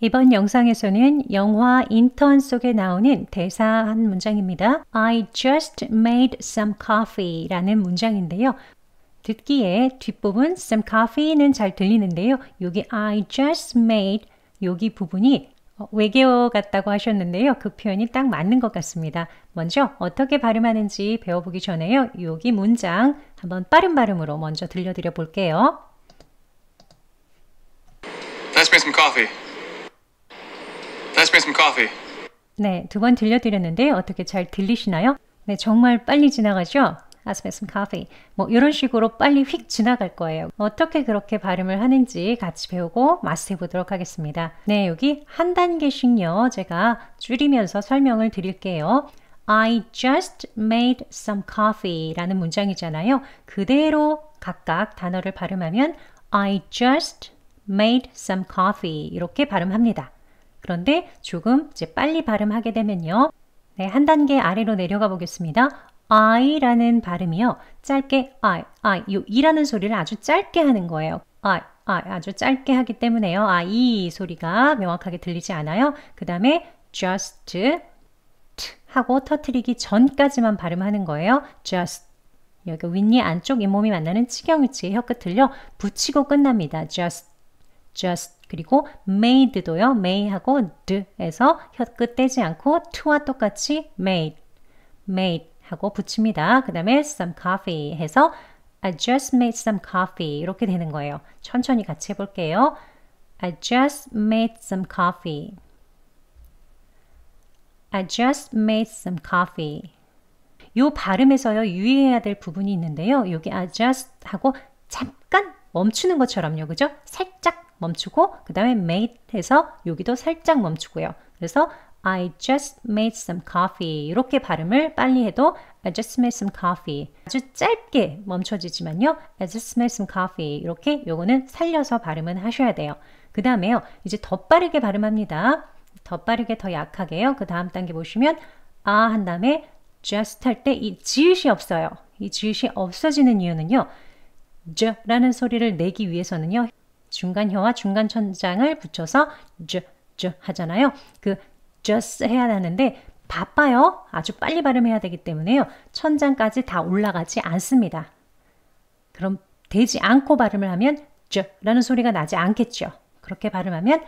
이번 영상에서는 영화 인턴 속에 나오는 대사 한 문장입니다. I just made some coffee 라는 문장인데요. 듣기에 뒷부분 some coffee는 잘 들리는데요. 여기 I just made 여기 부분이 외계어 같다고 하셨는데요. 그 표현이 딱 맞는 것 같습니다. 먼저 어떻게 발음하는지 배워보기 전에요. 여기 문장 한번 빠른 발음으로 먼저 들려드려 볼게요. Let's make some coffee. Let's make some coffee. 네, 두 번 들려드렸는데요. 어떻게 잘 들리시나요? 네, 정말 빨리 지나가죠? Let's make some coffee. 뭐 이런 식으로 빨리 휙 지나갈 거예요. 어떻게 그렇게 발음을 하는지 같이 배우고 마스터해 보도록 하겠습니다. 네, 여기 한 단계씩요. 제가 줄이면서 설명을 드릴게요. I just made some coffee 라는 문장이잖아요. 그대로 각각 단어를 발음하면 I just made some coffee 이렇게 발음합니다. 그런데 조금 이제 빨리 발음하게 되면요. 네, 한 단계 아래로 내려가 보겠습니다. I라는 발음이요. 짧게 I, I, 이 이라는 소리를 아주 짧게 하는 거예요. I, I 아주 짧게 하기 때문에요. I 이 소리가 명확하게 들리지 않아요. 그 다음에 just t 하고 터트리기 전까지만 발음하는 거예요. just 여기 윗니 안쪽 잇몸이 만나는 치경 위치의 혀끝을요. 붙이고 끝납니다. just, just 그리고 made도요. may하고 d에서 혀끝 떼지 않고 to와 똑같이 made, made 하고 붙입니다. 그 다음에 some coffee 해서 I just made some coffee 이렇게 되는 거예요. 천천히 같이 해볼게요. I just made some coffee. I just made some coffee. 요 발음에서요 유의해야 될 부분이 있는데요. 여기 I just 하고 잠깐 멈추는 것처럼요. 그죠? 살짝 멈추고 그 다음에 made 해서 여기도 살짝 멈추고요. 그래서 I just made some coffee. 이렇게 발음을 빨리 해도 I just made some coffee. 아주 짧게 멈춰지지만요. I just made some coffee. 이렇게 요거는 살려서 발음은 하셔야 돼요. 그 다음에요. 이제 더 빠르게 발음합니다. 더 빠르게 더 약하게요. 그 다음 단계 보시면 아 한 다음에 just 할 때 이 지읒이 없어요. 이 지읒이 없어지는 이유는요. 저라는 소리를 내기 위해서는요. 중간 혀와 중간 천장을 붙여서 저, 저 하잖아요. 그 just 해야 하는데 바빠요. 아주 빨리 발음해야 되기 때문에요. 천장까지 다 올라가지 않습니다. 그럼 되지 않고 발음을 하면 저라는 소리가 나지 않겠죠. 그렇게 발음하면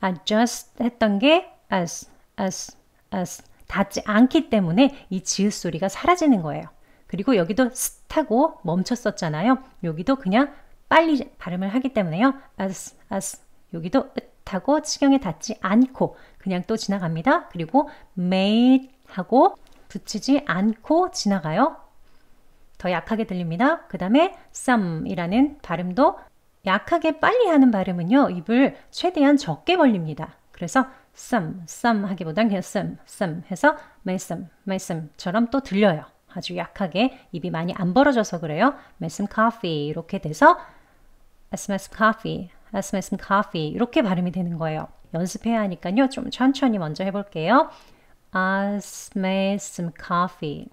I just 했던 게 as, as, as 닿지 않기 때문에 이 지읒 소리가 사라지는 거예요. 그리고 여기도 스타고 멈췄었잖아요. 여기도 그냥 빨리 발음을 하기 때문에요. as, as 여기도 으하고 치경에 닿지 않고 그냥 또 지나갑니다. 그리고 made 하고 붙이지 않고 지나가요. 더 약하게 들립니다. 그 다음에 some이라는 발음도 약하게 빨리 하는 발음은요. 입을 최대한 적게 벌립니다. 그래서 some, some 하기보단 그냥 some, some 해서 may some처럼 또 들려요. 아주 약하게 입이 많이 안 벌어져서 그래요. some coffee 이렇게 돼서 some coffee, some coffee 이렇게 발음이 되는 거예요. 연습해야 하니까요. 좀 천천히 먼저 해볼게요. Let's make some coffee.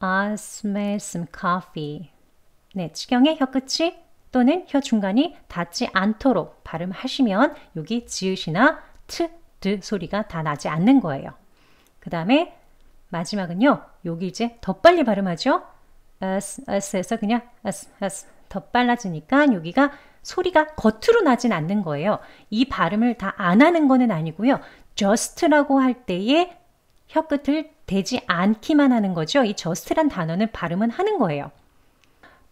Let's make some coffee. 네, 치경의 혀 끝이 또는 혀 중간이 닿지 않도록 발음하시면 여기 지읒이나 트, 드 소리가 다 나지 않는 거예요. 그 다음에 마지막은요. 여기 이제 더 빨리 발음하죠. As, as에서 그냥 as, as 더 빨라지니까 여기가 소리가 겉으로 나진 않는 거예요. 이 발음을 다 안 하는 거는 아니고요. just라고 할 때에 혀 끝을 대지 않기만 하는 거죠. 이 just란 단어는 발음은 하는 거예요.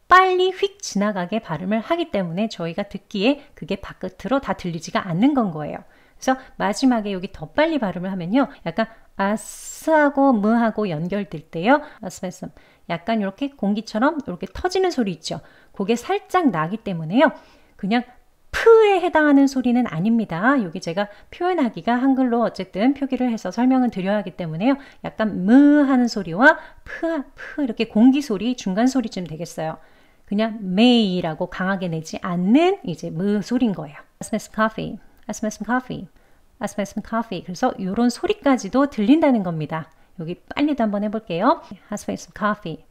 빨리 휙 지나가게 발음을 하기 때문에 저희가 듣기에 그게 바깥으로 다 들리지가 않는 건 거예요. 그래서 마지막에 여기 더 빨리 발음을 하면요. 약간 아스하고 무하고 연결될 때요. 아스메스 약간 이렇게 공기처럼 이렇게 터지는 소리 있죠. 그게 살짝 나기 때문에요. 그냥 프에 해당하는 소리는 아닙니다. 여기 제가 표현하기가 한글로 어쨌든 표기를 해서 설명을 드려야 하기 때문에요. 약간 무 하는 소리와 프, 프 이렇게 공기 소리, 중간 소리쯤 되겠어요. 그냥 메이라고 강하게 내지 않는 이제 무 소리인 거예요. Just made some coffee. Just made some coffee. Just made some coffee. 그래서 이런 소리까지도 들린다는 겁니다. 여기 빨리도 한번 해볼게요. Let's make some coffee.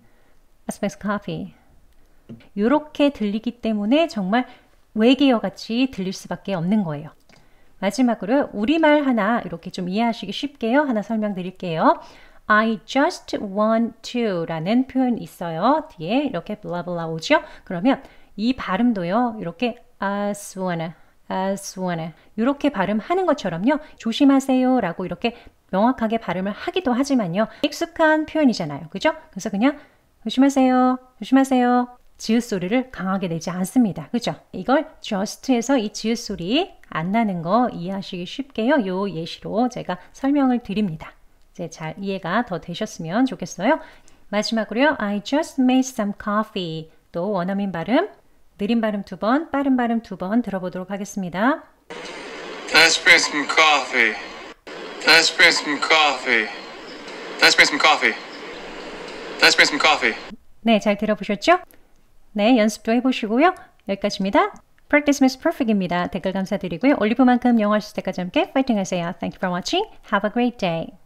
Let's make some coffee. 이렇게 들리기 때문에 정말 외계어 같이 들릴 수밖에 없는 거예요. 마지막으로 우리말 하나 이렇게 좀 이해하시기 쉽게요. 하나 설명드릴게요. I just want to 라는 표현 있어요. 뒤에 이렇게 블라블라 오죠? 그러면 이 발음도요. 이렇게 as wanna, wanna 이렇게 발음하는 것처럼요. 조심하세요 라고 이렇게 명확하게 발음을 하기도 하지만요. 익숙한 표현이잖아요. 그죠? 그래서 그냥 조심하세요, 조심하세요. 지읒 소리를 강하게 내지 않습니다. 그죠? 이걸 just에서 이 지읒 소리 안 나는 거 이해하시기 쉽게요. 요 예시로 제가 설명을 드립니다. 이제 잘 이해가 더 되셨으면 좋겠어요. 마지막으로요. I just made some coffee. 또 원어민 발음, 느린 발음 두 번, 빠른 발음 두 번 들어보도록 하겠습니다. Let's bring some coffee. Let's bring some coffee. Let's bring some coffee. Let's bring some coffee. 네, 잘 들어보셨죠? 네, 연습도 해보시고요. 여기까지입니다. Practice makes perfect입니다. 댓글 감사드리고요. 올리브만큼 영어 할수 때까지 함께 파이팅 하세요. Thank you for watching. Have a great day.